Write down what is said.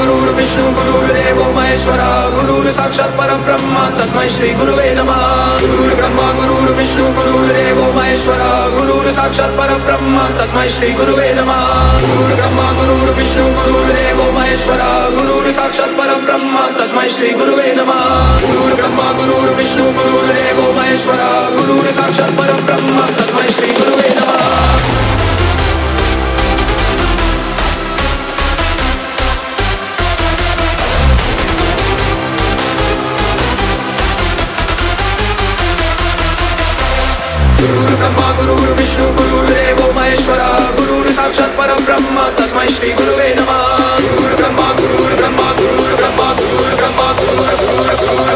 ब्रह्मा गुरुर्विष्णु गुरुर्देवो महेश्वरा गुरुर् साक्षात् परब्रह्म तस्मै श्री गुरुवे नमः गुरुर्ब्रह्मा गुरुर्विष्णु गुरुर्देवो महेश्वरा गुरुर् साक्षात् परब्रह्म तस्मै श्री गुरुवे नमः गुरुर्ब्रह्मा गुरुर्विष्णु गुरुर्देवो महेश्वरा गुरुर् साक्षात् परब्रह्म तस्मै श्री गुरुवे नमः गुरुर्ब्रह्मा गुरुर्विष्णु गुरुर्देवो महेश्वरा గురువురు బ్రహ్మ గురువురు విష్ణు గురువురు దేవో మహేశ్వర. గురువురు సాక్షాత్ పరం బ్రహ్మ తస్మై శ్రీ గురువే నమ. గురువురు బ్రహ్మ గురువురు బ్రహ్మ గురువురు బ్రహ్మ గురువురు బ్రహ్మ గురువురు గురువురు గురువురు